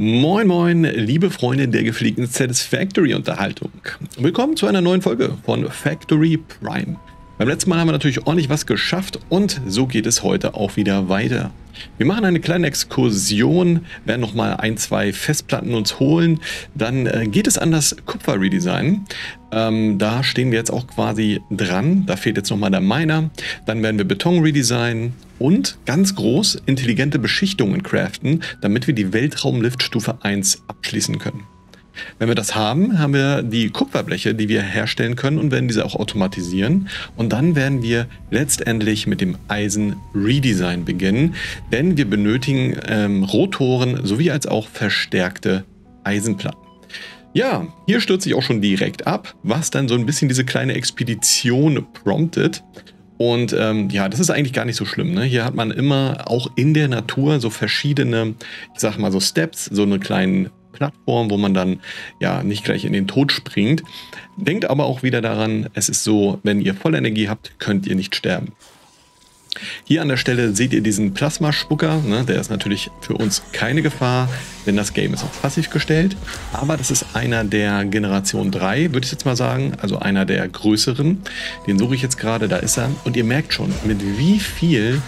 Moin moin, liebe Freunde der gepflegten Satisfactory Unterhaltung. Willkommen zu einer neuen Folge von Factory Prime. Beim letzten Mal haben wir natürlich ordentlich was geschafft und so geht es heute auch wieder weiter. Wir machen eine kleine Exkursion, werden nochmal ein, zwei Festplatten uns holen. Dann äh, geht es an das Kupfer-Redesign. Ähm, da stehen wir jetzt auch quasi dran. Da fehlt jetzt nochmal der Miner. Dann werden wir Beton redesignen und ganz groß intelligente Beschichtungen craften, damit wir die Weltraumlift Stufe 1 abschließen können. Wenn wir das haben, haben wir die Kupferbleche, die wir herstellen können und werden diese auch automatisieren. Und dann werden wir letztendlich mit dem Eisen-Redesign beginnen, denn wir benötigen ähm, Rotoren sowie als auch verstärkte Eisenplatten. Ja, hier stürze ich auch schon direkt ab, was dann so ein bisschen diese kleine Expedition promptet. Und ähm, ja, das ist eigentlich gar nicht so schlimm. Ne? Hier hat man immer auch in der Natur so verschiedene, ich sag mal so Steps, so eine kleinen Plattform, wo man dann ja nicht gleich in den Tod springt. Denkt aber auch wieder daran, es ist so, wenn ihr Vollenergie habt, könnt ihr nicht sterben. Hier an der Stelle seht ihr diesen Plasmaspucker. Ne? Der ist natürlich für uns keine Gefahr, denn das Game ist auf passiv gestellt. Aber das ist einer der Generation 3, würde ich jetzt mal sagen. Also einer der größeren. Den suche ich jetzt gerade, da ist er. Und ihr merkt schon, mit wie viel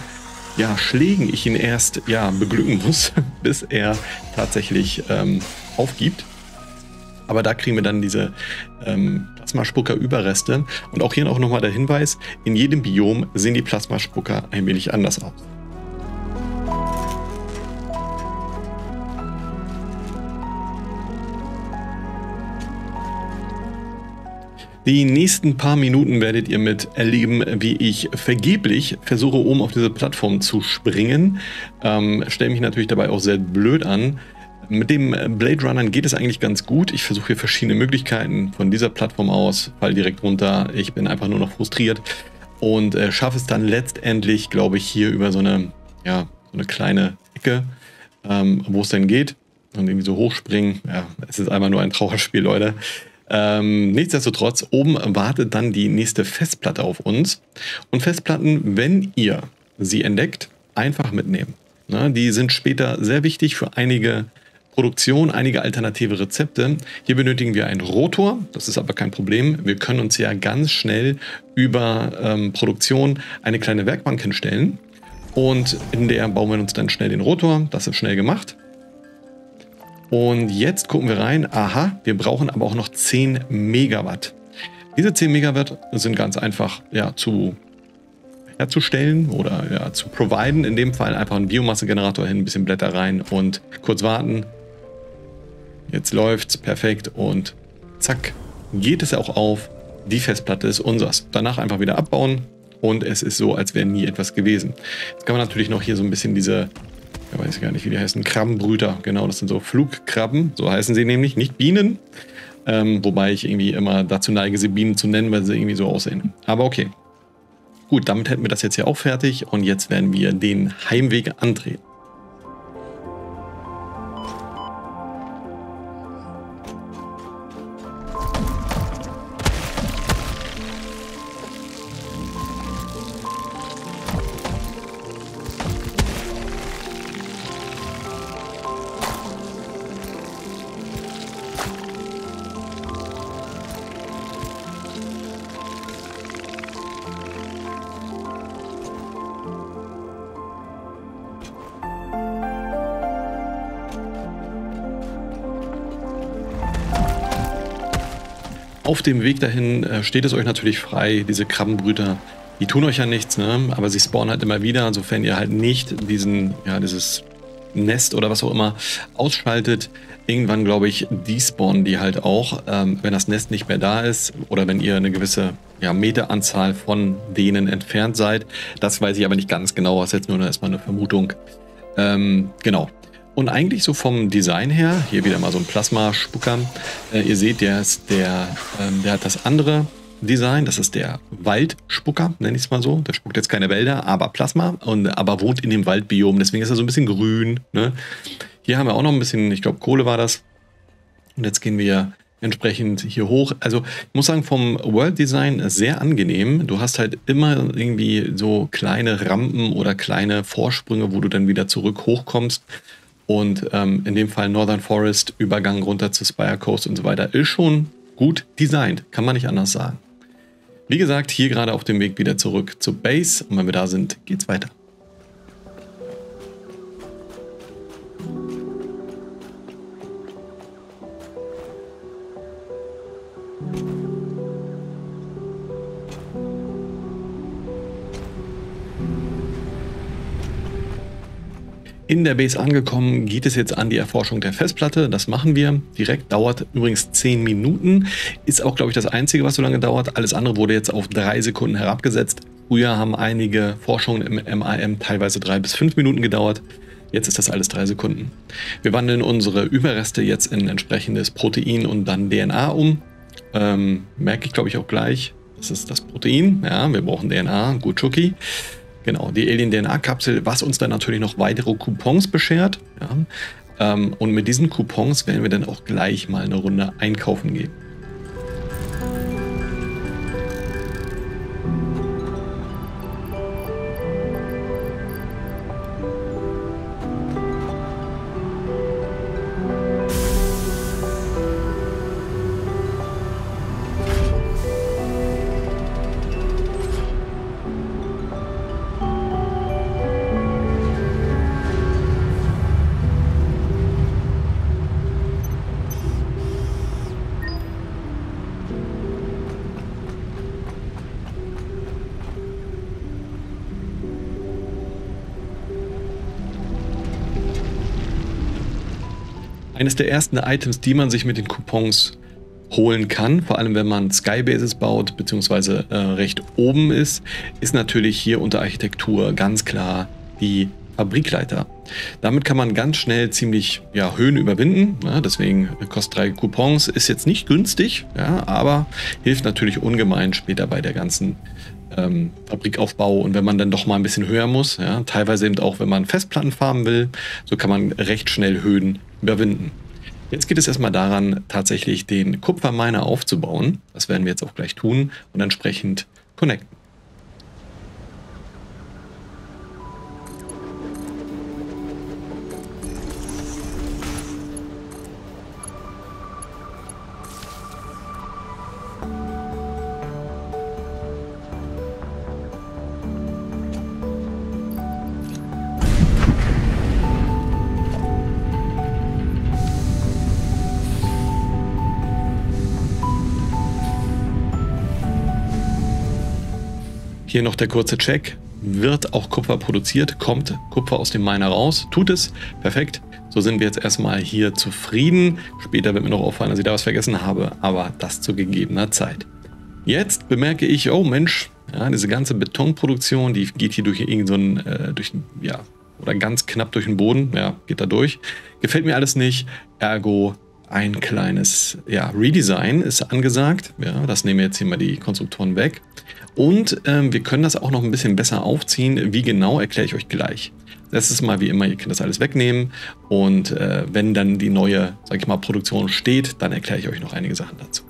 ja, Schlägen ich ihn erst ja, beglücken muss, bis er tatsächlich ähm, aufgibt. Aber da kriegen wir dann diese ähm, Plasmaspucker-Überreste. Und auch hier auch nochmal der Hinweis, in jedem Biom sehen die Plasmaspucker ein wenig anders aus. Die nächsten paar Minuten werdet ihr mit erleben, wie ich vergeblich versuche, oben auf diese Plattform zu springen. Ähm, Stelle mich natürlich dabei auch sehr blöd an. Mit dem Blade Runner geht es eigentlich ganz gut. Ich versuche hier verschiedene Möglichkeiten von dieser Plattform aus, fall direkt runter. Ich bin einfach nur noch frustriert und äh, schaffe es dann letztendlich, glaube ich, hier über so eine, ja, so eine kleine Ecke, ähm, wo es denn geht. Und irgendwie so hochspringen. Ja, es ist einfach nur ein Trauerspiel, Leute. Ähm, nichtsdestotrotz, oben wartet dann die nächste Festplatte auf uns. Und Festplatten, wenn ihr sie entdeckt, einfach mitnehmen. Na, die sind später sehr wichtig für einige Produktionen, einige alternative Rezepte. Hier benötigen wir einen Rotor, das ist aber kein Problem. Wir können uns ja ganz schnell über ähm, Produktion eine kleine Werkbank hinstellen. Und in der bauen wir uns dann schnell den Rotor. Das ist schnell gemacht. Und jetzt gucken wir rein. Aha, wir brauchen aber auch noch 10 Megawatt. Diese 10 Megawatt sind ganz einfach ja, zu herzustellen oder ja, zu providen. In dem Fall einfach einen Biomassegenerator hin, ein bisschen Blätter rein und kurz warten. Jetzt läuft's perfekt und zack, geht es auch auf. Die Festplatte ist unseres. Danach einfach wieder abbauen und es ist so, als wäre nie etwas gewesen. Jetzt kann man natürlich noch hier so ein bisschen diese ich weiß gar nicht, wie die heißen, Krabbenbrüter. Genau, das sind so Flugkrabben, so heißen sie nämlich, nicht Bienen. Ähm, wobei ich irgendwie immer dazu neige, sie Bienen zu nennen, weil sie irgendwie so aussehen. Aber okay. Gut, damit hätten wir das jetzt ja auch fertig und jetzt werden wir den Heimweg antreten. Auf dem Weg dahin äh, steht es euch natürlich frei, diese Krabbenbrüter, die tun euch ja nichts, ne? aber sie spawnen halt immer wieder, sofern ihr halt nicht diesen, ja, dieses Nest oder was auch immer ausschaltet. Irgendwann, glaube ich, despawnen die halt auch, ähm, wenn das Nest nicht mehr da ist oder wenn ihr eine gewisse ja, Meteranzahl von denen entfernt seid. Das weiß ich aber nicht ganz genau, was jetzt nur erstmal eine Vermutung. Ähm, genau. Und eigentlich so vom Design her, hier wieder mal so ein Plasma-Spucker. Äh, ihr seht, der, ist der, ähm, der hat das andere Design. Das ist der Waldspucker, nenne ich es mal so. Der spuckt jetzt keine Wälder, aber Plasma, und, aber wohnt in dem Waldbiom. Deswegen ist er so ein bisschen grün. Ne? Hier haben wir auch noch ein bisschen, ich glaube, Kohle war das. Und jetzt gehen wir entsprechend hier hoch. Also ich muss sagen, vom World Design sehr angenehm. Du hast halt immer irgendwie so kleine Rampen oder kleine Vorsprünge, wo du dann wieder zurück hochkommst. Und ähm, in dem Fall Northern Forest, Übergang runter zu Spire Coast und so weiter, ist schon gut designt, kann man nicht anders sagen. Wie gesagt, hier gerade auf dem Weg wieder zurück zur Base und wenn wir da sind, geht's weiter. In der Base angekommen, geht es jetzt an die Erforschung der Festplatte. Das machen wir direkt. Dauert übrigens 10 Minuten. Ist auch, glaube ich, das Einzige, was so lange dauert. Alles andere wurde jetzt auf 3 Sekunden herabgesetzt. Früher haben einige Forschungen im MAM teilweise 3 bis 5 Minuten gedauert. Jetzt ist das alles 3 Sekunden. Wir wandeln unsere Überreste jetzt in entsprechendes Protein und dann DNA um. Ähm, merke ich, glaube ich, auch gleich. Das ist das Protein. Ja, wir brauchen DNA. Gut, Chucky. Genau, die Alien-DNA-Kapsel, was uns dann natürlich noch weitere Coupons beschert. Ja. Ähm, und mit diesen Coupons werden wir dann auch gleich mal eine Runde einkaufen gehen. Eines der ersten Items, die man sich mit den Coupons holen kann, vor allem wenn man Skybases baut, beziehungsweise äh, recht oben ist, ist natürlich hier unter Architektur ganz klar die Fabrikleiter. Damit kann man ganz schnell ziemlich ja, Höhen überwinden. Ja, deswegen kostet drei Coupons. Ist jetzt nicht günstig, ja, aber hilft natürlich ungemein später bei der ganzen ähm, Fabrikaufbau und wenn man dann doch mal ein bisschen höher muss. Ja, teilweise eben auch, wenn man Festplatten farmen will, so kann man recht schnell Höhen überwinden. Jetzt geht es erstmal daran, tatsächlich den Kupferminer aufzubauen. Das werden wir jetzt auch gleich tun und entsprechend connecten. Hier noch der kurze Check. Wird auch Kupfer produziert? Kommt Kupfer aus dem Miner raus? Tut es? Perfekt. So sind wir jetzt erstmal hier zufrieden. Später wird mir noch auffallen, dass ich da was vergessen habe, aber das zu gegebener Zeit. Jetzt bemerke ich, oh Mensch, ja, diese ganze Betonproduktion, die geht hier durch irgendeinen, so äh, durch, ja, oder ganz knapp durch den Boden, ja, geht da durch. Gefällt mir alles nicht, ergo ein kleines ja, Redesign ist angesagt. Ja, das nehmen wir jetzt hier mal die Konstruktoren weg. Und ähm, wir können das auch noch ein bisschen besser aufziehen. Wie genau, erkläre ich euch gleich. Ist mal wie immer, ihr könnt das alles wegnehmen. Und äh, wenn dann die neue, sag ich mal, Produktion steht, dann erkläre ich euch noch einige Sachen dazu.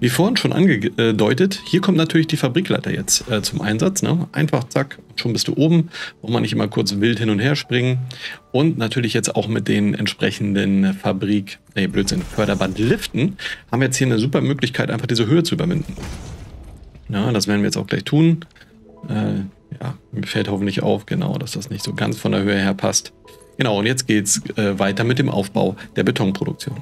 Wie vorhin schon angedeutet, hier kommt natürlich die Fabrikleiter jetzt äh, zum Einsatz. Ne? Einfach zack, schon bist du oben. Braucht man nicht immer kurz wild hin und her springen. Und natürlich jetzt auch mit den entsprechenden Fabrik, nee, Blödsinn, Förderbandliften haben wir jetzt hier eine super Möglichkeit, einfach diese Höhe zu überwinden. Ja, das werden wir jetzt auch gleich tun. Äh, ja, mir fällt hoffentlich auf, genau, dass das nicht so ganz von der Höhe her passt. Genau, und jetzt geht's äh, weiter mit dem Aufbau der Betonproduktion.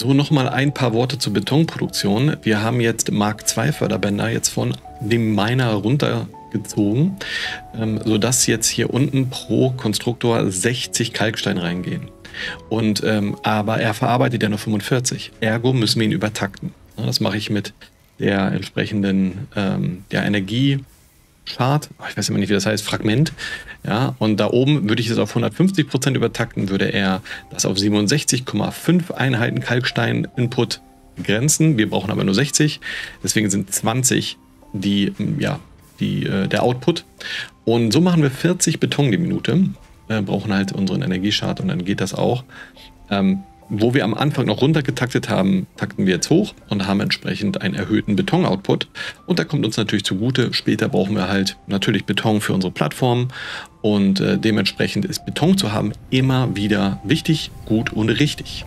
So, nochmal ein paar Worte zur Betonproduktion. Wir haben jetzt Mark II Förderbänder jetzt von dem Miner runtergezogen, ähm, sodass jetzt hier unten pro Konstruktor 60 Kalkstein reingehen. Und, ähm, aber er verarbeitet ja nur 45. Ergo müssen wir ihn übertakten. Das mache ich mit der entsprechenden ähm, ja, Energie. Chart, ich weiß immer nicht, wie das heißt, Fragment. Ja, und da oben würde ich es auf 150 Prozent übertakten, würde er das auf 67,5 Einheiten Kalkstein-Input begrenzen. Wir brauchen aber nur 60, deswegen sind 20 die, ja, die, äh, der Output. Und so machen wir 40 Beton die Minute. Wir brauchen halt unseren Energiechart und dann geht das auch. Ähm, wo wir am Anfang noch runtergetaktet haben, takten wir jetzt hoch und haben entsprechend einen erhöhten Beton-Output. Und da kommt uns natürlich zugute, später brauchen wir halt natürlich Beton für unsere Plattform und äh, dementsprechend ist Beton zu haben immer wieder wichtig, gut und richtig.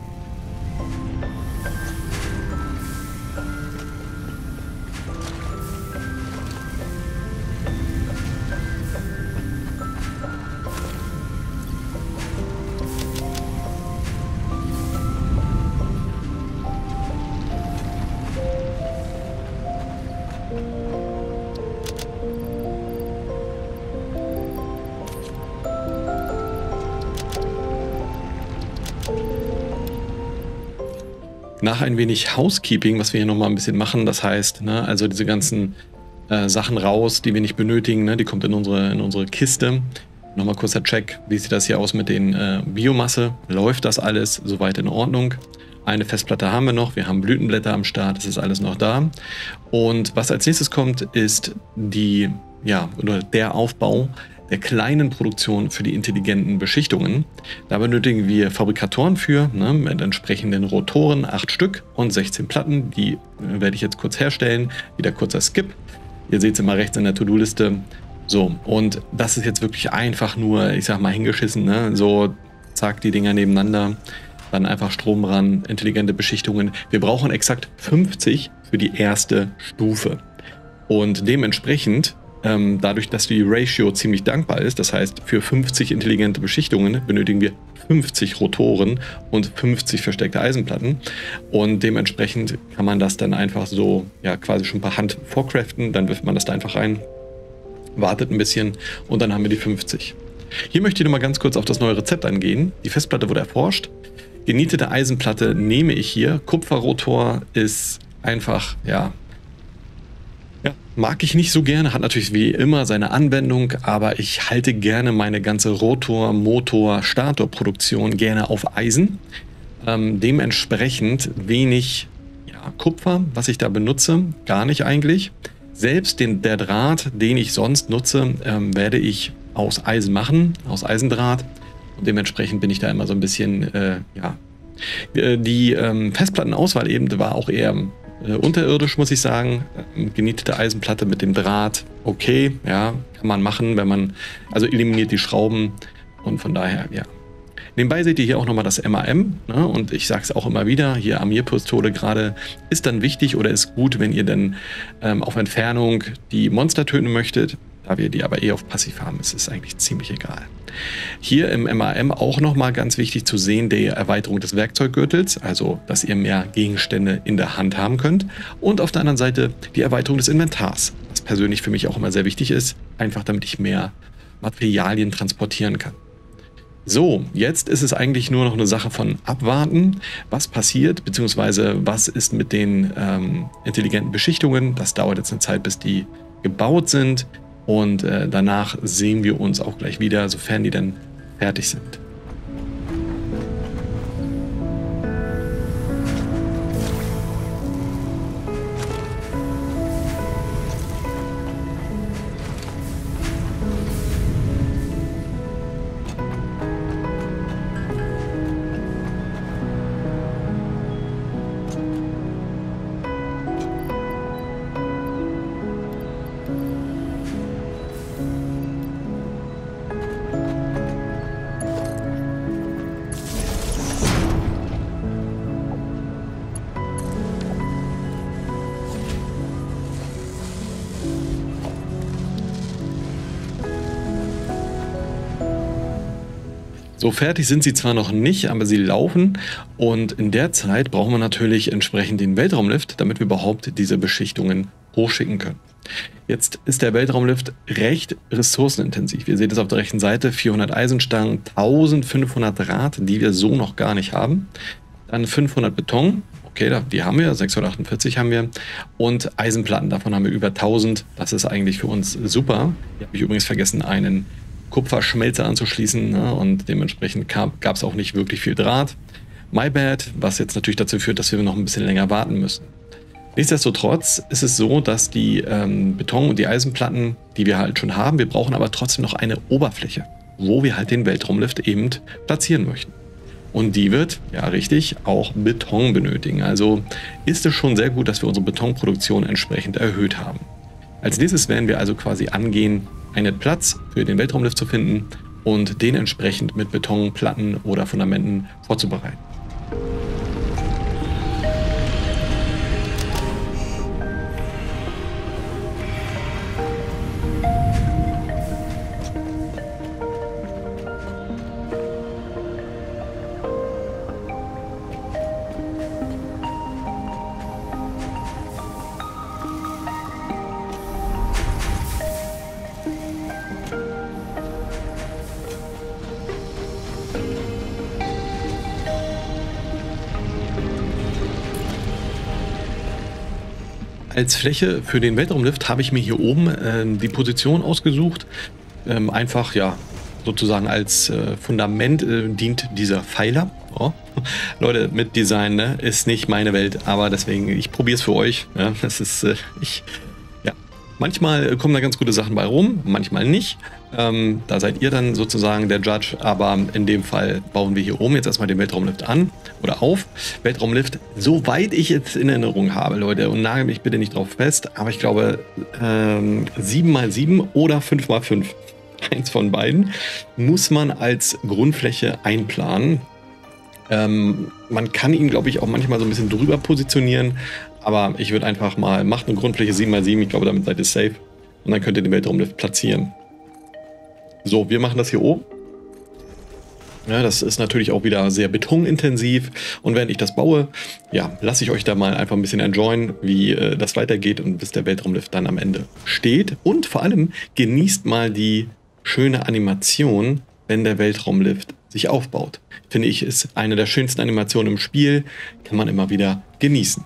Nach ein wenig Housekeeping, was wir hier nochmal ein bisschen machen. Das heißt, ne, also diese ganzen äh, Sachen raus, die wir nicht benötigen, ne, die kommt in unsere, in unsere Kiste. Nochmal kurzer Check, wie sieht das hier aus mit den äh, Biomasse? Läuft das alles soweit in Ordnung? Eine Festplatte haben wir noch, wir haben Blütenblätter am Start, das ist alles noch da. Und was als nächstes kommt, ist die, ja, oder der Aufbau der kleinen Produktion für die intelligenten Beschichtungen. Da benötigen wir Fabrikatoren für, ne, mit entsprechenden Rotoren, 8 Stück und 16 Platten. Die äh, werde ich jetzt kurz herstellen. Wieder kurzer Skip. Ihr seht es immer rechts in der To-Do-Liste. So, und das ist jetzt wirklich einfach nur, ich sag mal, hingeschissen. Ne? So, zack, die Dinger nebeneinander. Dann einfach Strom ran, intelligente Beschichtungen. Wir brauchen exakt 50 für die erste Stufe. Und dementsprechend ähm, dadurch, dass die Ratio ziemlich dankbar ist, das heißt, für 50 intelligente Beschichtungen benötigen wir 50 Rotoren und 50 versteckte Eisenplatten. Und dementsprechend kann man das dann einfach so, ja, quasi schon per Hand vorcraften. Dann wirft man das da einfach rein, wartet ein bisschen und dann haben wir die 50. Hier möchte ich nochmal ganz kurz auf das neue Rezept eingehen. Die Festplatte wurde erforscht. Genietete Eisenplatte nehme ich hier. Kupferrotor ist einfach, ja, ja, mag ich nicht so gerne, hat natürlich wie immer seine Anwendung, aber ich halte gerne meine ganze Rotor-, Motor-, Statorproduktion gerne auf Eisen. Ähm, dementsprechend wenig ja, Kupfer, was ich da benutze, gar nicht eigentlich. Selbst den, der Draht, den ich sonst nutze, ähm, werde ich aus Eisen machen, aus Eisendraht. Und dementsprechend bin ich da immer so ein bisschen, äh, ja. Äh, die ähm, Festplattenauswahl eben war auch eher äh, unterirdisch, muss ich sagen. Genietete Eisenplatte mit dem Draht, okay, ja, kann man machen, wenn man, also eliminiert die Schrauben und von daher, ja. Nebenbei seht ihr hier auch nochmal das MAM ne? und ich sage es auch immer wieder, hier Amir-Pistole gerade, ist dann wichtig oder ist gut, wenn ihr dann ähm, auf Entfernung die Monster töten möchtet. Da wir die aber eh auf Passiv haben, ist es eigentlich ziemlich egal. Hier im MAM auch nochmal ganz wichtig zu sehen, die Erweiterung des Werkzeuggürtels, also dass ihr mehr Gegenstände in der Hand haben könnt. Und auf der anderen Seite die Erweiterung des Inventars, was persönlich für mich auch immer sehr wichtig ist, einfach damit ich mehr Materialien transportieren kann. So, jetzt ist es eigentlich nur noch eine Sache von abwarten, was passiert, beziehungsweise was ist mit den ähm, intelligenten Beschichtungen. Das dauert jetzt eine Zeit, bis die gebaut sind. Und äh, danach sehen wir uns auch gleich wieder, sofern die dann fertig sind. So fertig sind sie zwar noch nicht, aber sie laufen und in der Zeit brauchen wir natürlich entsprechend den Weltraumlift, damit wir überhaupt diese Beschichtungen hochschicken können. Jetzt ist der Weltraumlift recht ressourcenintensiv. Ihr seht es auf der rechten Seite, 400 Eisenstangen, 1500 Draht, die wir so noch gar nicht haben. Dann 500 Beton, okay, die haben wir, 648 haben wir. Und Eisenplatten, davon haben wir über 1000. Das ist eigentlich für uns super. Hier habe ich übrigens vergessen, einen Kupferschmelzer anzuschließen ne? und dementsprechend gab es auch nicht wirklich viel Draht. My bad, was jetzt natürlich dazu führt, dass wir noch ein bisschen länger warten müssen. Nichtsdestotrotz ist es so, dass die ähm, Beton- und die Eisenplatten, die wir halt schon haben, wir brauchen aber trotzdem noch eine Oberfläche, wo wir halt den Weltraumlift eben platzieren möchten. Und die wird, ja richtig, auch Beton benötigen. Also ist es schon sehr gut, dass wir unsere Betonproduktion entsprechend erhöht haben. Als nächstes werden wir also quasi angehen, einen Platz für den Weltraumlift zu finden und den entsprechend mit Betonplatten oder Fundamenten vorzubereiten. Als Fläche für den Weltraumlift habe ich mir hier oben äh, die Position ausgesucht. Ähm, einfach, ja, sozusagen als äh, Fundament äh, dient dieser Pfeiler. Oh. Leute, mit Design ne, ist nicht meine Welt, aber deswegen, ich probiere es für euch. Ja, das ist, äh, ich Manchmal kommen da ganz gute Sachen bei rum, manchmal nicht. Ähm, da seid ihr dann sozusagen der Judge, aber in dem Fall bauen wir hier oben jetzt erstmal den Weltraumlift an oder auf. Weltraumlift, soweit ich jetzt in Erinnerung habe, Leute, und nagel mich bitte nicht drauf fest, aber ich glaube ähm, 7x7 oder 5x5, eins von beiden, muss man als Grundfläche einplanen. Ähm, man kann ihn, glaube ich, auch manchmal so ein bisschen drüber positionieren, aber ich würde einfach mal, macht eine Grundfläche 7x7, ich glaube, damit seid ihr safe. Und dann könnt ihr den Weltraumlift platzieren. So, wir machen das hier oben. Ja, das ist natürlich auch wieder sehr betonintensiv. Und während ich das baue, ja, lasse ich euch da mal einfach ein bisschen enjoyen, wie äh, das weitergeht und bis der Weltraumlift dann am Ende steht. Und vor allem genießt mal die schöne Animation, wenn der Weltraumlift sich aufbaut. Finde ich, ist eine der schönsten Animationen im Spiel. Kann man immer wieder genießen.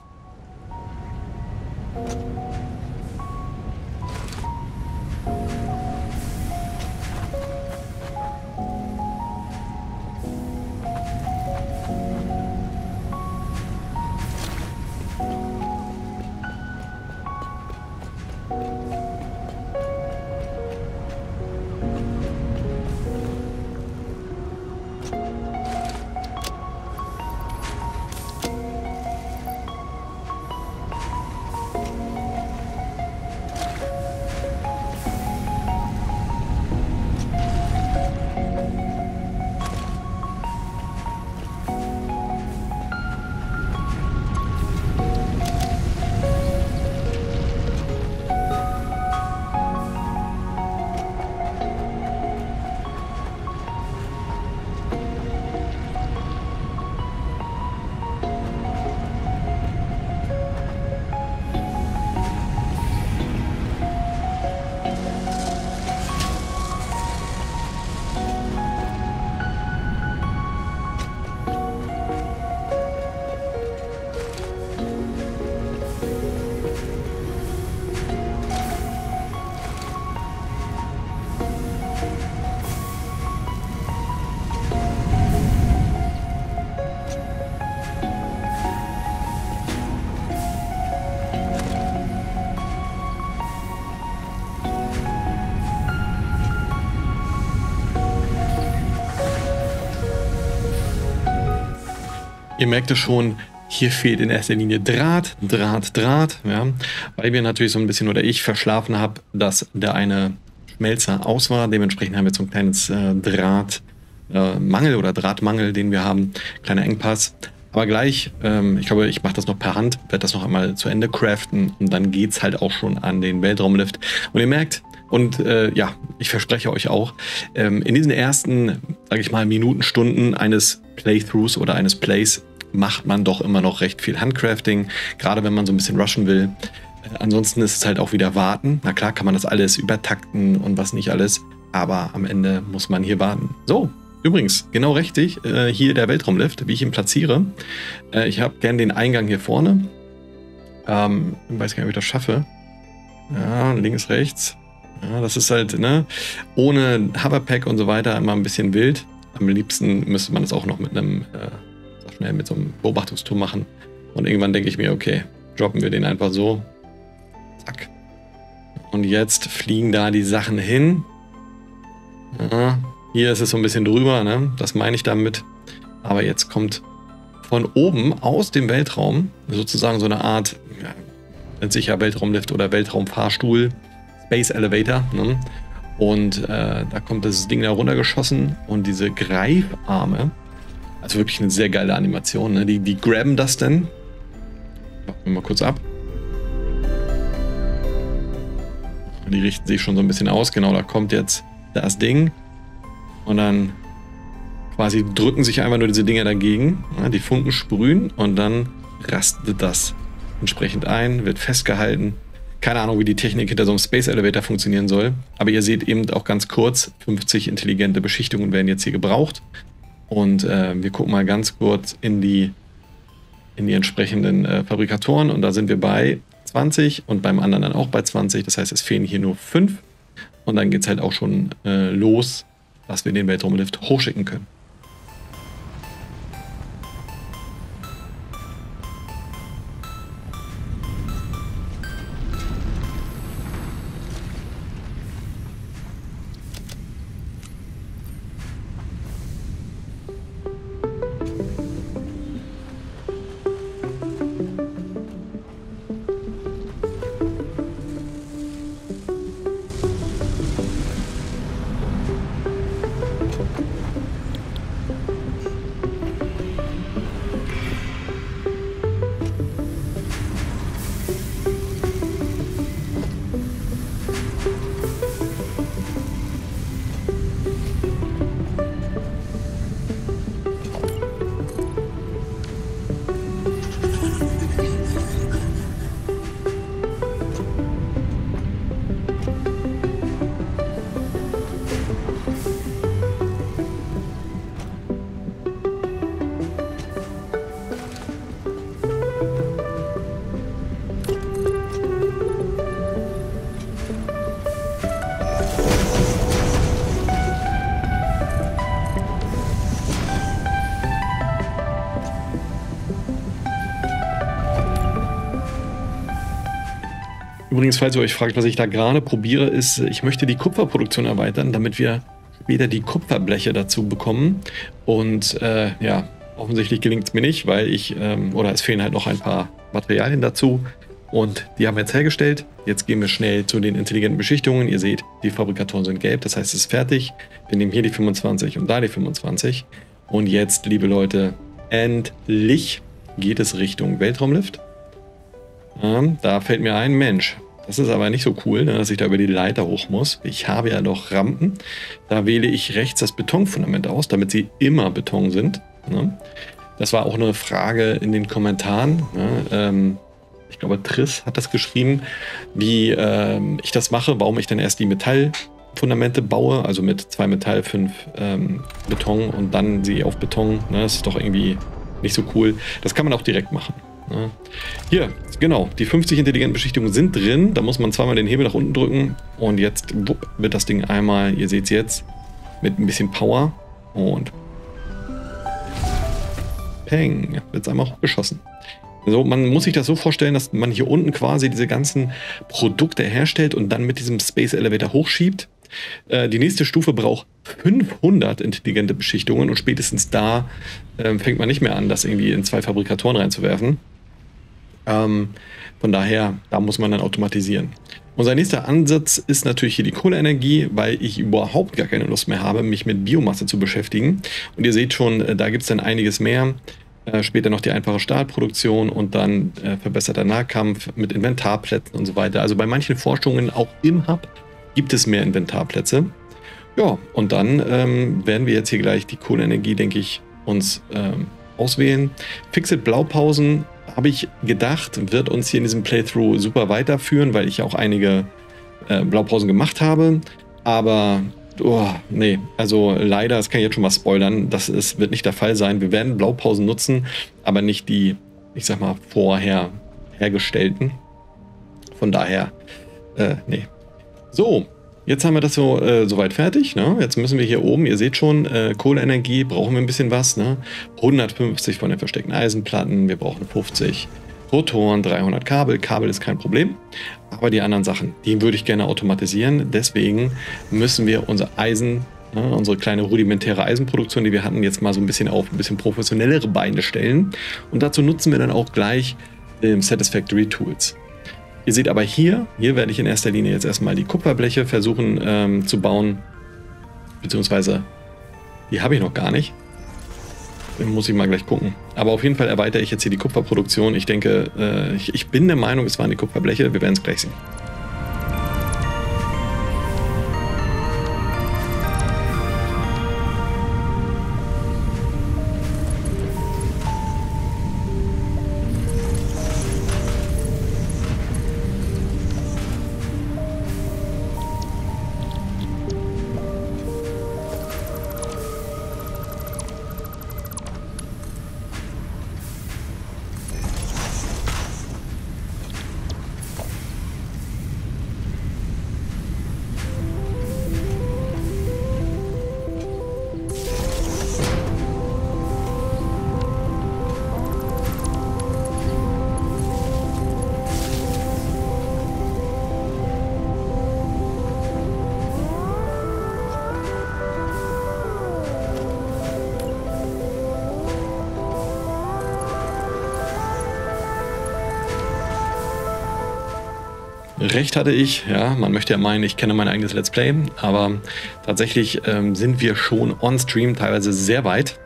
Ihr merkt es schon, hier fehlt in erster Linie Draht, Draht, Draht, ja, weil wir natürlich so ein bisschen oder ich verschlafen habe, dass der eine Schmelzer aus war. Dementsprechend haben wir so ein kleines äh, Drahtmangel äh, oder Drahtmangel, den wir haben, kleiner Engpass. Aber gleich, ähm, ich glaube, ich mache das noch per Hand, werde das noch einmal zu Ende craften und dann geht es halt auch schon an den Weltraumlift. Und ihr merkt, Und äh, ja, ich verspreche euch auch, ähm, in diesen ersten, sage ich mal, Minuten, Stunden eines Playthroughs oder eines Plays macht man doch immer noch recht viel Handcrafting, gerade wenn man so ein bisschen rushen will. Äh, ansonsten ist es halt auch wieder warten. Na klar kann man das alles übertakten und was nicht alles, aber am Ende muss man hier warten. So, übrigens, genau richtig, äh, hier der Weltraumlift, wie ich ihn platziere. Äh, ich habe gern den Eingang hier vorne. Ähm, ich weiß gar nicht, ob ich das schaffe. Ja, links, rechts. Ja, das ist halt, ne, ohne Hoverpack und so weiter immer ein bisschen wild. Am liebsten müsste man das auch noch mit einem, äh, schnell, mit so einem Beobachtungsturm machen. Und irgendwann denke ich mir, okay, droppen wir den einfach so. Zack. Und jetzt fliegen da die Sachen hin. Ja, hier ist es so ein bisschen drüber, ne? Das meine ich damit. Aber jetzt kommt von oben aus dem Weltraum sozusagen so eine Art, ja, nennt sich ja Weltraumlift oder Weltraumfahrstuhl, Space Elevator. Ne? Und äh, da kommt das Ding da runtergeschossen und diese Greifarme, also wirklich eine sehr geile Animation, ne? die, die graben das denn. Machen wir mal kurz ab. Die richten sich schon so ein bisschen aus. Genau, da kommt jetzt das Ding. Und dann quasi drücken sich einfach nur diese Dinger dagegen. Ja, die Funken sprühen und dann rastet das entsprechend ein, wird festgehalten. Keine Ahnung, wie die Technik hinter so einem Space Elevator funktionieren soll. Aber ihr seht eben auch ganz kurz, 50 intelligente Beschichtungen werden jetzt hier gebraucht. Und äh, wir gucken mal ganz kurz in die, in die entsprechenden äh, Fabrikatoren. Und da sind wir bei 20 und beim anderen dann auch bei 20. Das heißt, es fehlen hier nur 5. Und dann geht es halt auch schon äh, los, dass wir den Weltraumlift hochschicken können. Übrigens, falls ihr euch fragt, was ich da gerade probiere, ist, ich möchte die Kupferproduktion erweitern, damit wir später die Kupferbleche dazu bekommen. Und äh, ja, offensichtlich gelingt es mir nicht, weil ich, ähm, oder es fehlen halt noch ein paar Materialien dazu. Und die haben wir jetzt hergestellt. Jetzt gehen wir schnell zu den intelligenten Beschichtungen. Ihr seht, die Fabrikatoren sind gelb, das heißt, es ist fertig. Wir nehmen hier die 25 und da die 25. Und jetzt, liebe Leute, endlich geht es Richtung Weltraumlift. Ja, da fällt mir ein, Mensch, das ist aber nicht so cool, ne, dass ich da über die Leiter hoch muss. Ich habe ja noch Rampen. Da wähle ich rechts das Betonfundament aus, damit sie immer Beton sind. Ne? Das war auch eine Frage in den Kommentaren. Ne? Ähm, ich glaube, Triss hat das geschrieben, wie ähm, ich das mache, warum ich dann erst die Metallfundamente baue, also mit zwei Metall, fünf ähm, Beton und dann sie auf Beton. Ne? Das ist doch irgendwie nicht so cool. Das kann man auch direkt machen. Ne? Hier, genau, die 50 intelligenten Beschichtungen sind drin. Da muss man zweimal den Hebel nach unten drücken und jetzt wupp, wird das Ding einmal, ihr seht es jetzt, mit ein bisschen Power und Peng, wird es einmal hochgeschossen. Also man muss sich das so vorstellen, dass man hier unten quasi diese ganzen Produkte herstellt und dann mit diesem Space Elevator hochschiebt. Äh, die nächste Stufe braucht 500 intelligente Beschichtungen und spätestens da äh, fängt man nicht mehr an, das irgendwie in zwei Fabrikatoren reinzuwerfen. Ähm, von daher, da muss man dann automatisieren. Unser nächster Ansatz ist natürlich hier die Kohleenergie, weil ich überhaupt gar keine Lust mehr habe, mich mit Biomasse zu beschäftigen. Und ihr seht schon, äh, da gibt es dann einiges mehr. Äh, später noch die einfache Stahlproduktion und dann äh, verbesserter Nahkampf mit Inventarplätzen und so weiter. Also bei manchen Forschungen auch im Hub gibt es mehr Inventarplätze. Ja, und dann ähm, werden wir jetzt hier gleich die Kohleenergie, denke ich, uns ähm, auswählen. Fixit Blaupausen habe ich gedacht, wird uns hier in diesem Playthrough super weiterführen, weil ich auch einige äh, Blaupausen gemacht habe. Aber, oh, nee, also leider, das kann ich jetzt schon mal spoilern, das ist, wird nicht der Fall sein. Wir werden Blaupausen nutzen, aber nicht die, ich sag mal, vorher hergestellten. Von daher, äh, nee. So, Jetzt haben wir das so äh, soweit fertig. Ne? Jetzt müssen wir hier oben, ihr seht schon, äh, Kohleenergie brauchen wir ein bisschen was. Ne? 150 von den versteckten Eisenplatten, wir brauchen 50 Rotoren, 300 Kabel. Kabel ist kein Problem. Aber die anderen Sachen, die würde ich gerne automatisieren. Deswegen müssen wir unser Eisen, ne, unsere kleine rudimentäre Eisenproduktion, die wir hatten, jetzt mal so ein bisschen auf ein bisschen professionellere Beine stellen. Und dazu nutzen wir dann auch gleich ähm, Satisfactory Tools. Ihr seht aber hier, hier werde ich in erster Linie jetzt erstmal die Kupferbleche versuchen ähm, zu bauen. Beziehungsweise, die habe ich noch gar nicht. Muss ich mal gleich gucken. Aber auf jeden Fall erweitere ich jetzt hier die Kupferproduktion. Ich denke, äh, ich, ich bin der Meinung, es waren die Kupferbleche. Wir werden es gleich sehen. Hatte ich, ja, man möchte ja meinen, ich kenne mein eigenes Let's Play, aber tatsächlich ähm, sind wir schon on-stream teilweise sehr weit.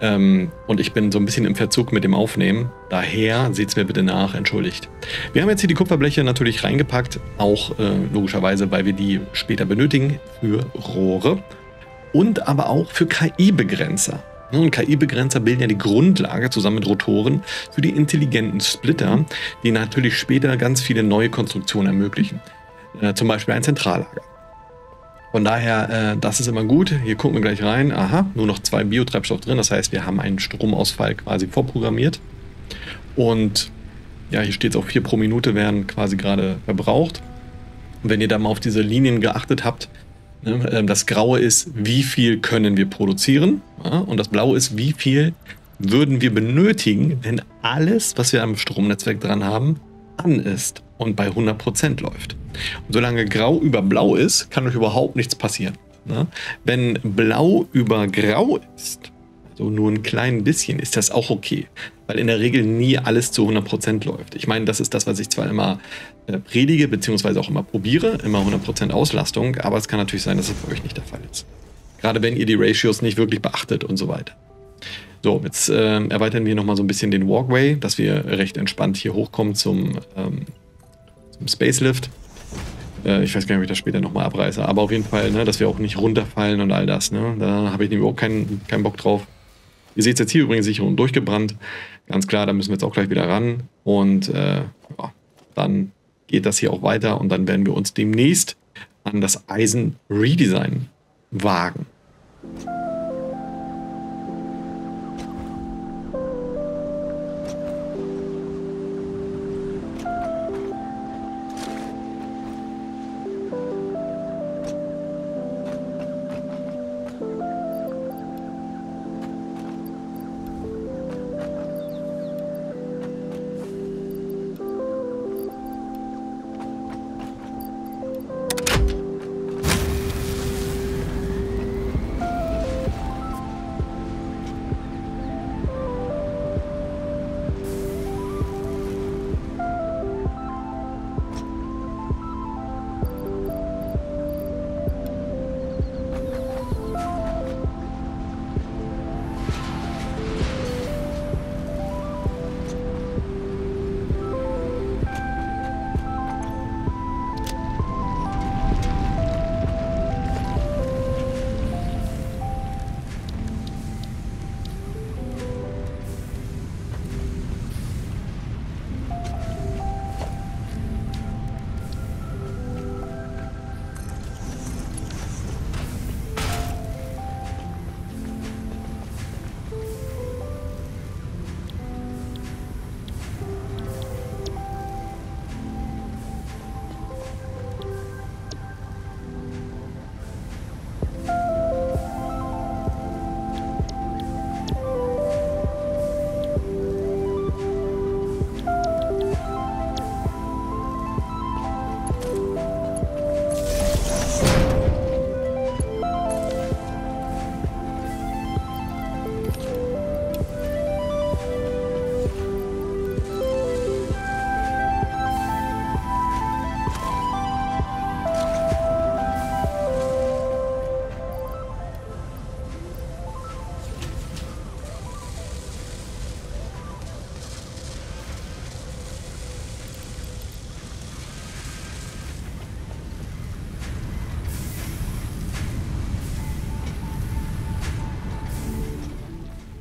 Ähm, und ich bin so ein bisschen im Verzug mit dem Aufnehmen. Daher seht es mir bitte nach, entschuldigt. Wir haben jetzt hier die Kupferbleche natürlich reingepackt, auch äh, logischerweise, weil wir die später benötigen für Rohre und aber auch für KI-Begrenzer. Und KI-Begrenzer bilden ja die Grundlage zusammen mit Rotoren für die intelligenten Splitter, die natürlich später ganz viele neue Konstruktionen ermöglichen. Äh, zum Beispiel ein Zentrallager. Von daher, äh, das ist immer gut. Hier gucken wir gleich rein. Aha, nur noch zwei Biotreibstoff drin. Das heißt, wir haben einen Stromausfall quasi vorprogrammiert. Und ja, hier steht es auch vier pro Minute werden quasi gerade verbraucht. Und wenn ihr da mal auf diese Linien geachtet habt, das Graue ist, wie viel können wir produzieren. Und das Blaue ist, wie viel würden wir benötigen, wenn alles, was wir am Stromnetzwerk dran haben, an ist und bei 100% läuft. Und solange Grau über Blau ist, kann euch überhaupt nichts passieren. Ne? Wenn Blau über Grau ist, so nur ein klein bisschen, ist das auch okay. Weil in der Regel nie alles zu 100% läuft. Ich meine, das ist das, was ich zwar immer predige, beziehungsweise auch immer probiere, immer 100% Auslastung, aber es kann natürlich sein, dass es bei euch nicht der Fall ist. Gerade wenn ihr die Ratios nicht wirklich beachtet und so weiter. So, jetzt äh, erweitern wir nochmal so ein bisschen den Walkway, dass wir recht entspannt hier hochkommen zum, ähm, zum Spacelift. Äh, ich weiß gar nicht, ob ich das später nochmal abreiße, aber auf jeden Fall, ne, dass wir auch nicht runterfallen und all das. Ne? Da habe ich nämlich auch keinen, keinen Bock drauf. Ihr seht es jetzt hier übrigens Sicherung durchgebrannt. Ganz klar, da müssen wir jetzt auch gleich wieder ran. Und äh, ja, dann geht das hier auch weiter und dann werden wir uns demnächst an das Eisen Redesign wagen.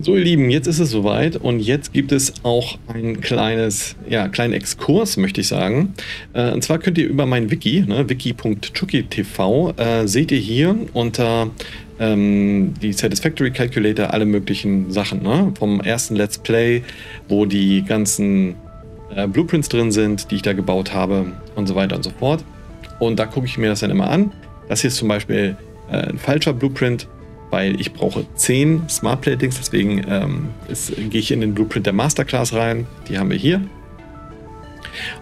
So, ihr Lieben, jetzt ist es soweit und jetzt gibt es auch ein kleines, ja, kleinen Exkurs, möchte ich sagen. Äh, und zwar könnt ihr über mein Wiki, ne, wiki.chucky.tv, äh, seht ihr hier unter ähm, die Satisfactory Calculator alle möglichen Sachen. Ne? Vom ersten Let's Play, wo die ganzen äh, Blueprints drin sind, die ich da gebaut habe und so weiter und so fort. Und da gucke ich mir das dann immer an. Das hier ist zum Beispiel äh, ein falscher Blueprint, weil ich brauche 10 Smart Platings, deswegen ähm, gehe ich in den Blueprint der Masterclass rein. Die haben wir hier.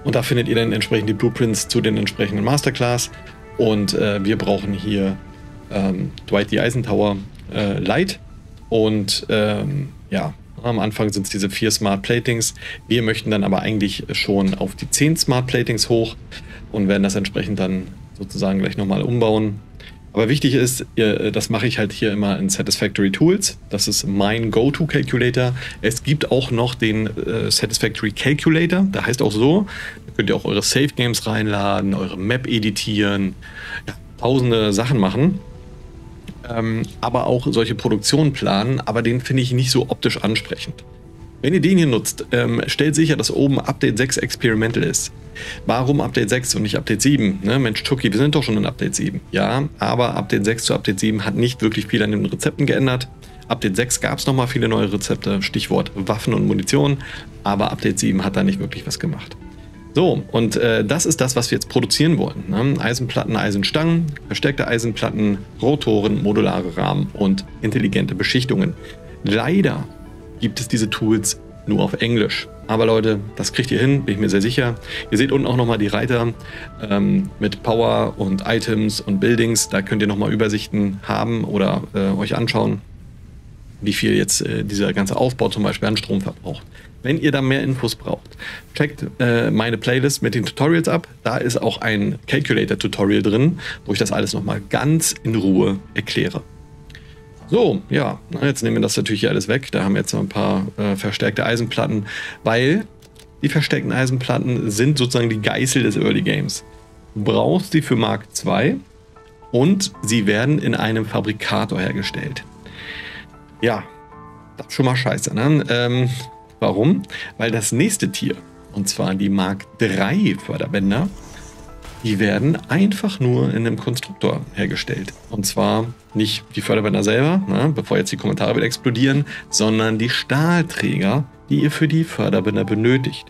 Und da findet ihr dann entsprechend die Blueprints zu den entsprechenden Masterclass. Und äh, wir brauchen hier ähm, Dwight D. Eisenhower äh, Light. Und ähm, ja, am Anfang sind es diese vier Smart Platings. Wir möchten dann aber eigentlich schon auf die 10 Smart Platings hoch und werden das entsprechend dann sozusagen gleich nochmal umbauen. Aber wichtig ist, das mache ich halt hier immer in Satisfactory Tools. Das ist mein Go-To-Calculator. Es gibt auch noch den äh, Satisfactory Calculator, der heißt auch so. Da könnt ihr auch eure Save Games reinladen, eure Map editieren, ja, tausende Sachen machen ähm, aber auch solche Produktionen planen, aber den finde ich nicht so optisch ansprechend. Wenn ihr den hier nutzt, ähm, stellt sicher, dass oben Update 6 Experimental ist. Warum Update 6 und nicht Update 7? Ne? Mensch, Tuki, wir sind doch schon in Update 7. Ja, aber Update 6 zu Update 7 hat nicht wirklich viel an den Rezepten geändert. Update 6 gab es nochmal viele neue Rezepte, Stichwort Waffen und Munition, aber Update 7 hat da nicht wirklich was gemacht. So, und äh, das ist das, was wir jetzt produzieren wollen. Ne? Eisenplatten, Eisenstangen, verstärkte Eisenplatten, Rotoren, modulare Rahmen und intelligente Beschichtungen. Leider gibt es diese Tools nur auf Englisch. Aber Leute, das kriegt ihr hin, bin ich mir sehr sicher. Ihr seht unten auch nochmal die Reiter ähm, mit Power und Items und Buildings. Da könnt ihr nochmal Übersichten haben oder äh, euch anschauen, wie viel jetzt äh, dieser ganze Aufbau zum Beispiel an Strom verbraucht. Wenn ihr da mehr Infos braucht, checkt äh, meine Playlist mit den Tutorials ab. Da ist auch ein Calculator-Tutorial drin, wo ich das alles nochmal ganz in Ruhe erkläre. So, ja, jetzt nehmen wir das natürlich hier alles weg. Da haben wir jetzt noch ein paar äh, verstärkte Eisenplatten, weil die versteckten Eisenplatten sind sozusagen die Geißel des Early Games. Du brauchst sie für Mark II und sie werden in einem Fabrikator hergestellt. Ja, das ist schon mal scheiße. Ne? Ähm, Warum? Weil das nächste Tier, und zwar die Mark III Förderbänder, die werden einfach nur in einem Konstruktor hergestellt. Und zwar nicht die Förderbänder selber, ne, bevor jetzt die Kommentare wieder explodieren, sondern die Stahlträger, die ihr für die Förderbänder benötigt.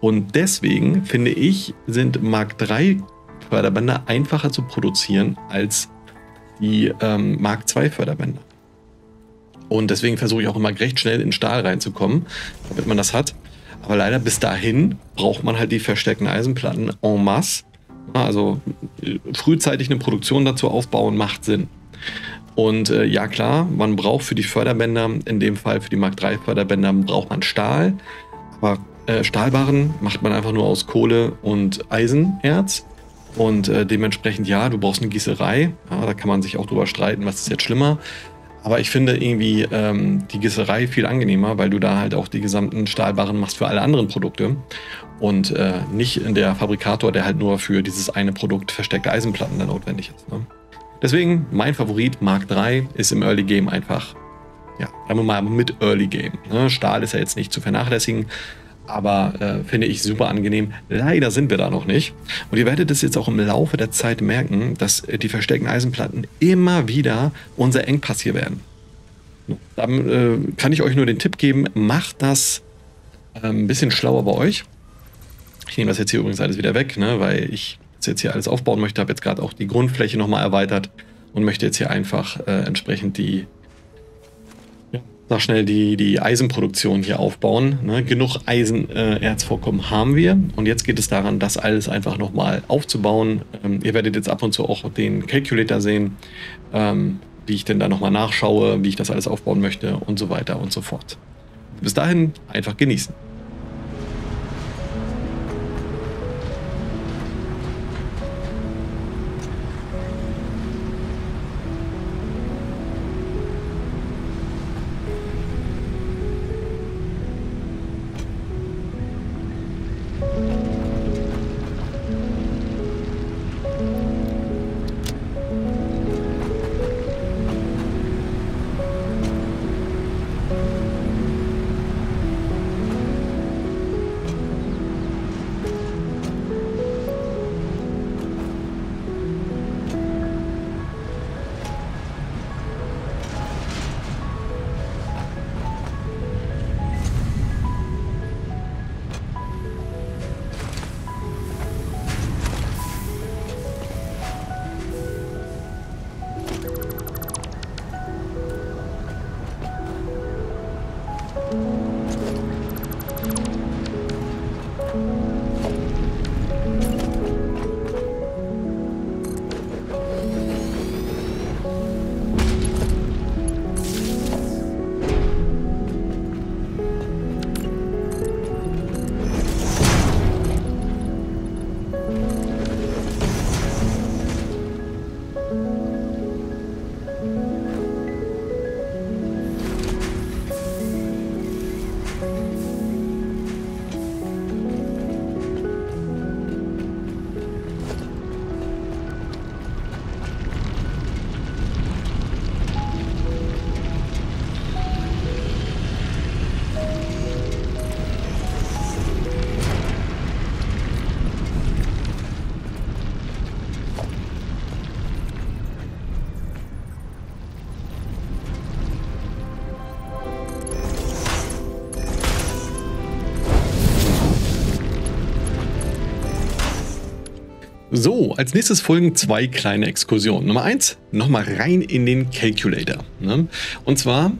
Und deswegen finde ich, sind Mark III Förderbänder einfacher zu produzieren als die ähm, Mark II Förderbänder. Und deswegen versuche ich auch immer recht schnell in Stahl reinzukommen, damit man das hat. Aber leider bis dahin braucht man halt die versteckten Eisenplatten en masse. Also frühzeitig eine Produktion dazu aufbauen macht Sinn. Und äh, ja klar, man braucht für die Förderbänder, in dem Fall für die Mark III Förderbänder, braucht man Stahl. Aber äh, Stahlbarren macht man einfach nur aus Kohle und Eisenerz. Und äh, dementsprechend ja, du brauchst eine Gießerei. Ja, da kann man sich auch drüber streiten, was ist jetzt schlimmer. Aber ich finde irgendwie ähm, die Gießerei viel angenehmer, weil du da halt auch die gesamten Stahlbarren machst für alle anderen Produkte und äh, nicht in der Fabrikator, der halt nur für dieses eine Produkt versteckte Eisenplatten dann notwendig ist. Ne? Deswegen mein Favorit Mark III ist im Early Game einfach, ja, sagen wir mal mit Early Game. Ne? Stahl ist ja jetzt nicht zu vernachlässigen, aber äh, finde ich super angenehm. Leider sind wir da noch nicht. Und ihr werdet es jetzt auch im Laufe der Zeit merken, dass äh, die versteckten Eisenplatten immer wieder unser Engpass hier werden. Dann äh, kann ich euch nur den Tipp geben, macht das äh, ein bisschen schlauer bei euch. Ich nehme das jetzt hier übrigens alles wieder weg, ne, weil ich jetzt hier alles aufbauen möchte. Habe jetzt gerade auch die Grundfläche nochmal erweitert und möchte jetzt hier einfach äh, entsprechend die sag schnell, die, die Eisenproduktion hier aufbauen. Ne? Genug Eisenerzvorkommen äh, haben wir und jetzt geht es daran, das alles einfach nochmal aufzubauen. Ähm, ihr werdet jetzt ab und zu auch den Calculator sehen, ähm, wie ich denn da nochmal nachschaue, wie ich das alles aufbauen möchte und so weiter und so fort. Bis dahin einfach genießen. So, als nächstes folgen zwei kleine Exkursionen. Nummer eins, nochmal rein in den Calculator. Ne? Und zwar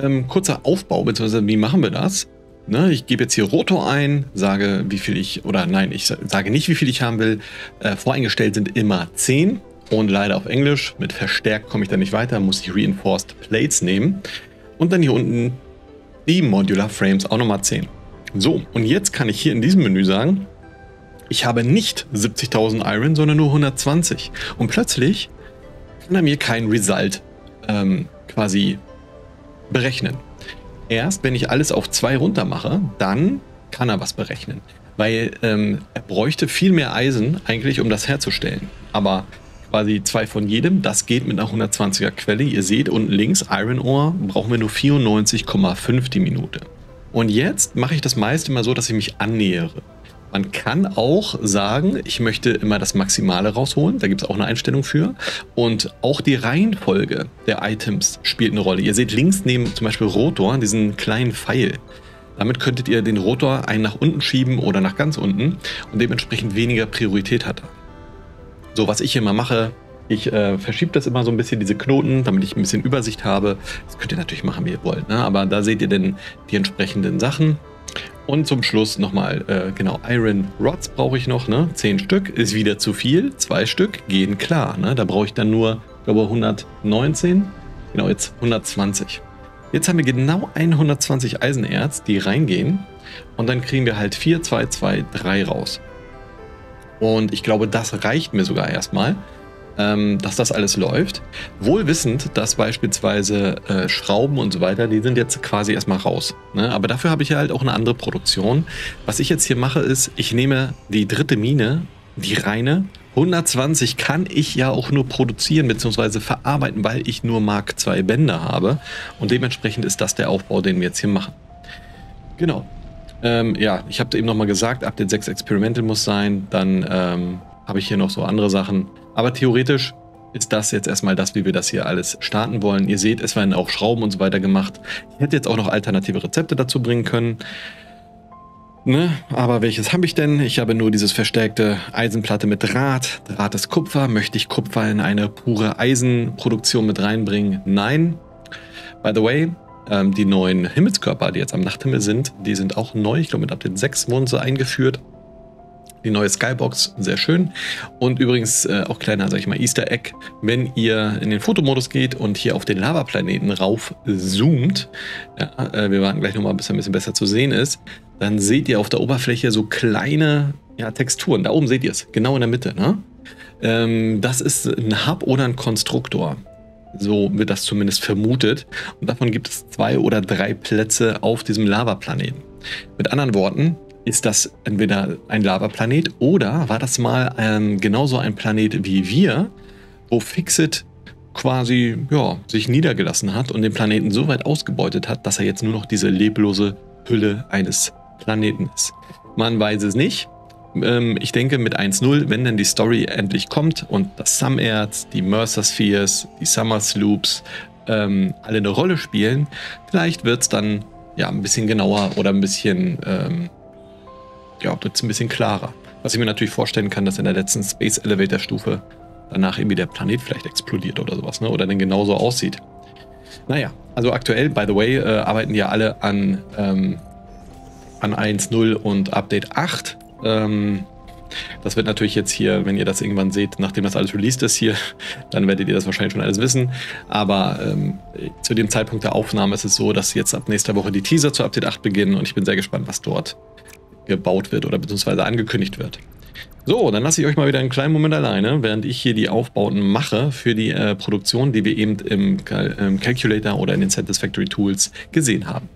ähm, kurzer Aufbau, beziehungsweise wie machen wir das? Ne, ich gebe jetzt hier Rotor ein, sage wie viel ich, oder nein, ich sage nicht wie viel ich haben will. Äh, voreingestellt sind immer 10 und leider auf Englisch. Mit verstärkt komme ich da nicht weiter, muss ich Reinforced Plates nehmen. Und dann hier unten die Modular Frames auch nochmal 10. So, und jetzt kann ich hier in diesem Menü sagen, ich habe nicht 70.000 Iron, sondern nur 120. Und plötzlich kann er mir kein Result ähm, quasi berechnen. Erst wenn ich alles auf 2 runter mache, dann kann er was berechnen. Weil ähm, er bräuchte viel mehr Eisen eigentlich, um das herzustellen. Aber quasi zwei von jedem, das geht mit einer 120er Quelle. Ihr seht unten links, Iron Ore brauchen wir nur 94,5 die Minute. Und jetzt mache ich das meist immer so, dass ich mich annähere. Man kann auch sagen, ich möchte immer das Maximale rausholen. Da gibt es auch eine Einstellung für. Und auch die Reihenfolge der Items spielt eine Rolle. Ihr seht links neben zum Beispiel Rotor diesen kleinen Pfeil. Damit könntet ihr den Rotor einen nach unten schieben oder nach ganz unten und dementsprechend weniger Priorität hat. So, was ich immer mache, ich äh, verschiebe das immer so ein bisschen, diese Knoten, damit ich ein bisschen Übersicht habe. Das könnt ihr natürlich machen, wie ihr wollt. Ne? Aber da seht ihr dann die entsprechenden Sachen. Und zum Schluss nochmal, äh, genau, Iron Rods brauche ich noch, ne? 10 Stück ist wieder zu viel, zwei Stück gehen klar, ne? Da brauche ich dann nur, glaube 119, genau, jetzt 120. Jetzt haben wir genau 120 Eisenerz, die reingehen und dann kriegen wir halt 4, 2, 2, 3 raus. Und ich glaube, das reicht mir sogar erstmal ähm, dass das alles läuft. Wohl wissend, dass beispielsweise äh, Schrauben und so weiter, die sind jetzt quasi erstmal raus. Ne? Aber dafür habe ich ja halt auch eine andere Produktion. Was ich jetzt hier mache, ist, ich nehme die dritte Mine, die reine. 120 kann ich ja auch nur produzieren bzw. verarbeiten, weil ich nur Mark II Bänder habe. Und dementsprechend ist das der Aufbau, den wir jetzt hier machen. Genau. Ähm, ja, ich habe eben nochmal gesagt, Update 6 Experimental muss sein. Dann ähm, habe ich hier noch so andere Sachen. Aber theoretisch ist das jetzt erstmal das, wie wir das hier alles starten wollen. Ihr seht, es werden auch Schrauben und so weiter gemacht. Ich hätte jetzt auch noch alternative Rezepte dazu bringen können. Ne? Aber welches habe ich denn? Ich habe nur dieses verstärkte Eisenplatte mit Draht. Draht ist Kupfer. Möchte ich Kupfer in eine pure Eisenproduktion mit reinbringen? Nein. By the way, ähm, die neuen Himmelskörper, die jetzt am Nachthimmel sind, die sind auch neu. Ich glaube, mit Update 6 wurden sie eingeführt. Die neue Skybox, sehr schön. Und übrigens äh, auch kleiner, sag ich mal, Easter Egg, wenn ihr in den Fotomodus geht und hier auf den Lavaplaneten rauf zoomt, ja, äh, wir warten gleich nochmal, bis er ein bisschen besser zu sehen ist, dann seht ihr auf der Oberfläche so kleine ja, Texturen. Da oben seht ihr es, genau in der Mitte. Ne? Ähm, das ist ein Hub oder ein Konstruktor. So wird das zumindest vermutet. Und davon gibt es zwei oder drei Plätze auf diesem Lavaplaneten. Mit anderen Worten, ist das entweder ein Lavaplanet oder war das mal ähm, genauso ein Planet wie wir, wo Fixit quasi ja, sich niedergelassen hat und den Planeten so weit ausgebeutet hat, dass er jetzt nur noch diese leblose Hülle eines Planeten ist. Man weiß es nicht. Ähm, ich denke mit 1.0, wenn dann die Story endlich kommt und das Sum-Erz, die Mercer Spheres, die Summer Sloops ähm, alle eine Rolle spielen, vielleicht wird es dann ja ein bisschen genauer oder ein bisschen ähm, ja, wird es ein bisschen klarer. Was ich mir natürlich vorstellen kann, dass in der letzten Space Elevator Stufe danach irgendwie der Planet vielleicht explodiert oder sowas, ne? Oder dann genauso aussieht. Naja, also aktuell, by the way, äh, arbeiten ja alle an, ähm, an 1.0 und Update 8. Ähm, das wird natürlich jetzt hier, wenn ihr das irgendwann seht, nachdem das alles released ist hier, dann werdet ihr das wahrscheinlich schon alles wissen. Aber ähm, zu dem Zeitpunkt der Aufnahme ist es so, dass jetzt ab nächster Woche die Teaser zu Update 8 beginnen und ich bin sehr gespannt, was dort gebaut wird oder beziehungsweise angekündigt wird. So, dann lasse ich euch mal wieder einen kleinen Moment alleine, während ich hier die Aufbauten mache für die äh, Produktion, die wir eben im, Cal im Calculator oder in den Satisfactory Tools gesehen haben.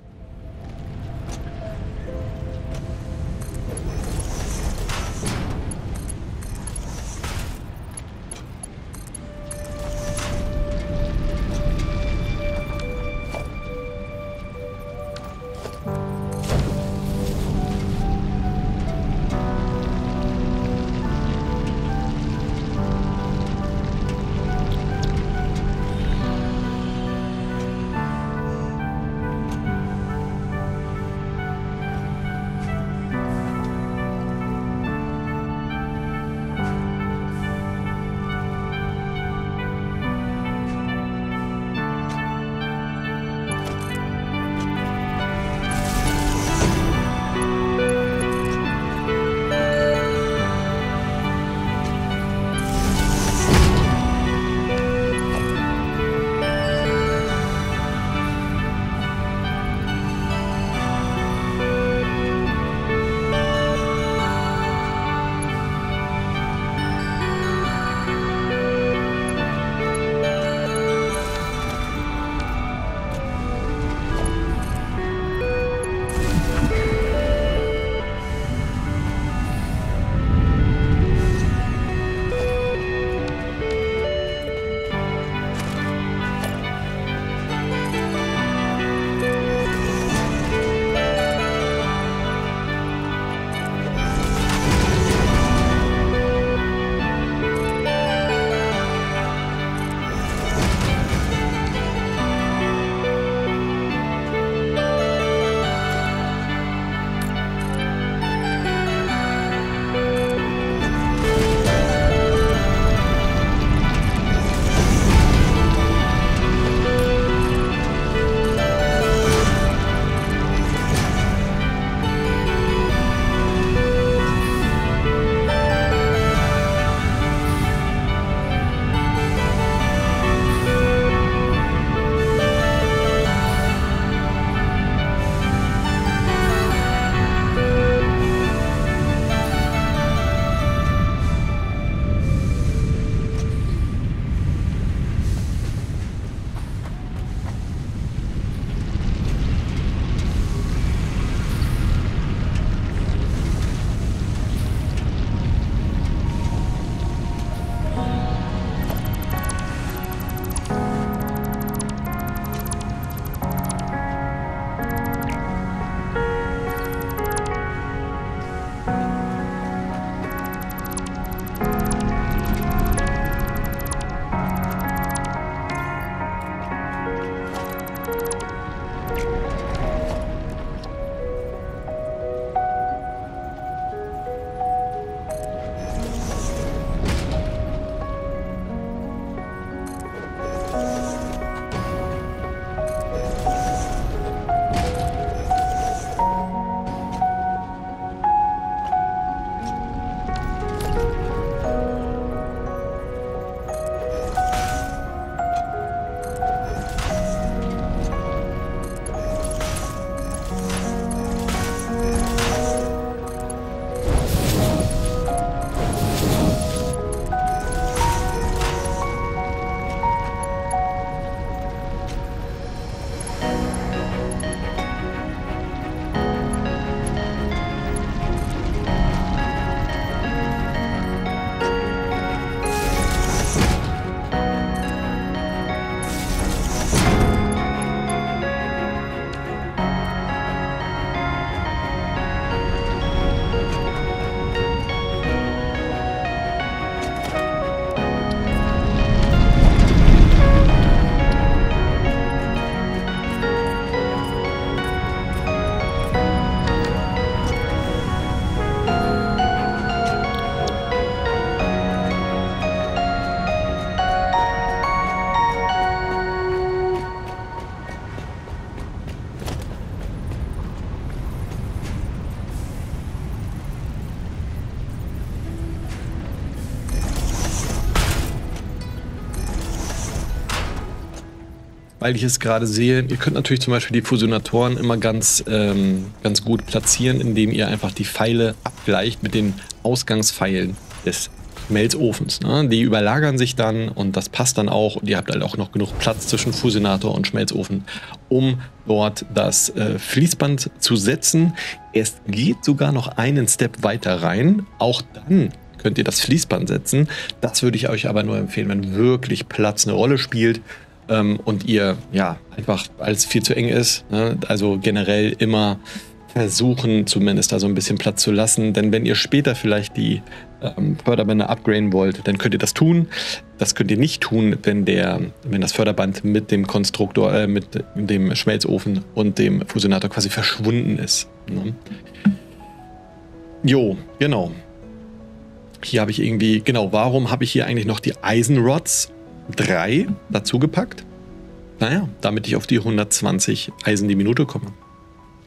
Weil ich es gerade sehe. Ihr könnt natürlich zum Beispiel die Fusionatoren immer ganz, ähm, ganz gut platzieren, indem ihr einfach die Pfeile abgleicht mit den Ausgangspfeilen des Schmelzofens. Ne? Die überlagern sich dann und das passt dann auch. Und ihr habt halt auch noch genug Platz zwischen Fusionator und Schmelzofen, um dort das äh, Fließband zu setzen. Es geht sogar noch einen Step weiter rein. Auch dann könnt ihr das Fließband setzen. Das würde ich euch aber nur empfehlen, wenn wirklich Platz eine Rolle spielt ähm, und ihr ja einfach als viel zu eng ist. Ne? Also generell immer versuchen, zumindest da so ein bisschen Platz zu lassen. Denn wenn ihr später vielleicht die ähm, Förderbänder upgraden wollt, dann könnt ihr das tun. Das könnt ihr nicht tun, wenn, der, wenn das Förderband mit dem Konstruktor, äh, mit dem Schmelzofen und dem Fusionator quasi verschwunden ist. Ne? Jo, genau. Hier habe ich irgendwie, genau, warum habe ich hier eigentlich noch die Eisenrods 3 dazu gepackt? Naja, damit ich auf die 120 Eisen die Minute komme.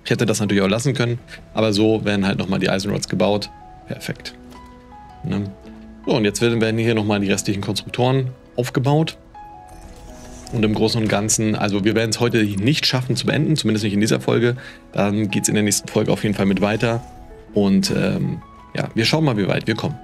Ich hätte das natürlich auch lassen können, aber so werden halt nochmal die Eisenrods gebaut. Perfekt. Ne? So, und jetzt werden hier nochmal die restlichen Konstruktoren aufgebaut. Und im Großen und Ganzen, also wir werden es heute nicht schaffen zu beenden, zumindest nicht in dieser Folge. Dann geht es in der nächsten Folge auf jeden Fall mit weiter. Und ähm, ja, wir schauen mal, wie weit wir kommen.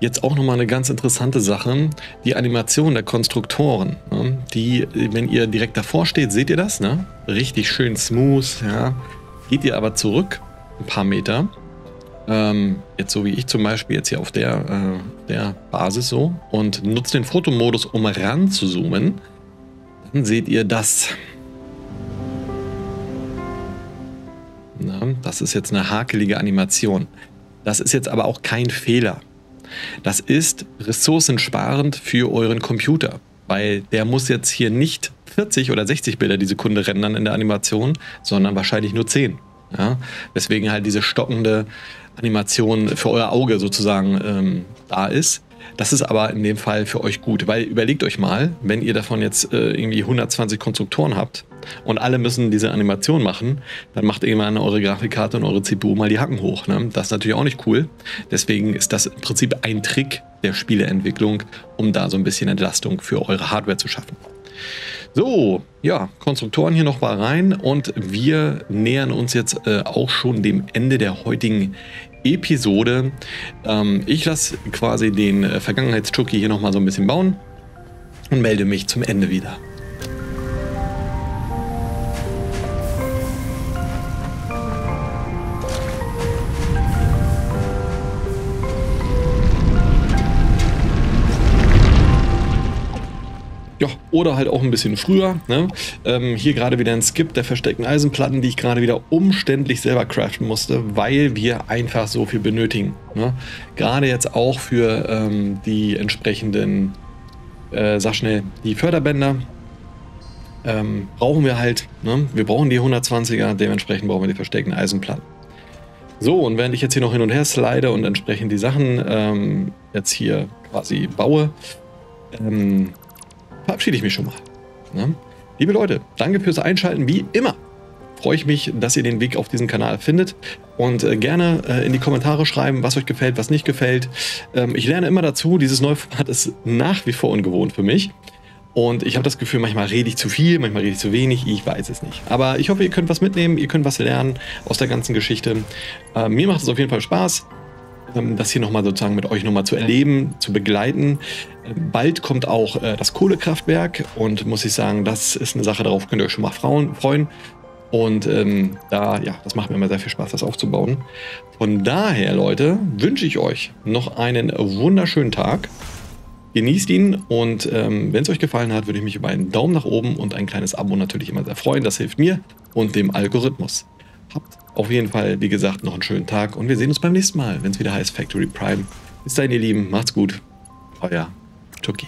Jetzt auch nochmal eine ganz interessante Sache, die Animation der Konstruktoren. Ne? Die, wenn ihr direkt davor steht, seht ihr das, ne? Richtig schön smooth, ja. Geht ihr aber zurück, ein paar Meter, ähm, jetzt so wie ich zum Beispiel jetzt hier auf der, äh, der Basis so, und nutzt den Fotomodus, um ran zu zoomen, dann seht ihr das. Na, das ist jetzt eine hakelige Animation. Das ist jetzt aber auch kein Fehler. Das ist ressourcensparend für euren Computer, weil der muss jetzt hier nicht 40 oder 60 Bilder die Sekunde rendern in der Animation, sondern wahrscheinlich nur 10. Ja? Weswegen halt diese stockende Animation für euer Auge sozusagen ähm, da ist. Das ist aber in dem Fall für euch gut, weil überlegt euch mal, wenn ihr davon jetzt äh, irgendwie 120 Konstruktoren habt und alle müssen diese Animation machen, dann macht irgendwann eure Grafikkarte und eure CPU mal die Hacken hoch. Ne? Das ist natürlich auch nicht cool. Deswegen ist das im Prinzip ein Trick der Spieleentwicklung, um da so ein bisschen Entlastung für eure Hardware zu schaffen. So, ja, Konstruktoren hier noch mal rein und wir nähern uns jetzt äh, auch schon dem Ende der heutigen Episode. Ähm, ich lasse quasi den äh, Vergangenheitschucky hier noch mal so ein bisschen bauen und melde mich zum Ende wieder. Ja, oder halt auch ein bisschen früher. Ne? Ähm, hier gerade wieder ein Skip der versteckten Eisenplatten, die ich gerade wieder umständlich selber craften musste, weil wir einfach so viel benötigen. Ne? Gerade jetzt auch für ähm, die entsprechenden, äh, sag schnell, die Förderbänder. Ähm, brauchen wir halt, ne? wir brauchen die 120er, dementsprechend brauchen wir die versteckten Eisenplatten. So, und während ich jetzt hier noch hin und her slide und entsprechend die Sachen ähm, jetzt hier quasi baue, ähm, verabschiede ich mich schon mal. Ne? Liebe Leute, danke fürs Einschalten, wie immer. Freue ich mich, dass ihr den Weg auf diesen Kanal findet und äh, gerne äh, in die Kommentare schreiben, was euch gefällt, was nicht gefällt. Ähm, ich lerne immer dazu, dieses neue Format ist nach wie vor ungewohnt für mich. Und ich habe das Gefühl, manchmal rede ich zu viel, manchmal rede ich zu wenig, ich weiß es nicht. Aber ich hoffe, ihr könnt was mitnehmen, ihr könnt was lernen aus der ganzen Geschichte. Äh, mir macht es auf jeden Fall Spaß. Ähm, das hier nochmal sozusagen mit euch nochmal zu erleben, zu begleiten. Bald kommt auch äh, das Kohlekraftwerk und muss ich sagen, das ist eine Sache, darauf könnt ihr euch schon mal freuen. Und ähm, da, ja, das macht mir immer sehr viel Spaß, das aufzubauen. Von daher, Leute, wünsche ich euch noch einen wunderschönen Tag. Genießt ihn und ähm, wenn es euch gefallen hat, würde ich mich über einen Daumen nach oben und ein kleines Abo natürlich immer sehr freuen. Das hilft mir und dem Algorithmus. Habt auf jeden Fall, wie gesagt, noch einen schönen Tag und wir sehen uns beim nächsten Mal, wenn es wieder heißt Factory Prime. Bis dahin, ihr Lieben, macht's gut. Euer Chucky.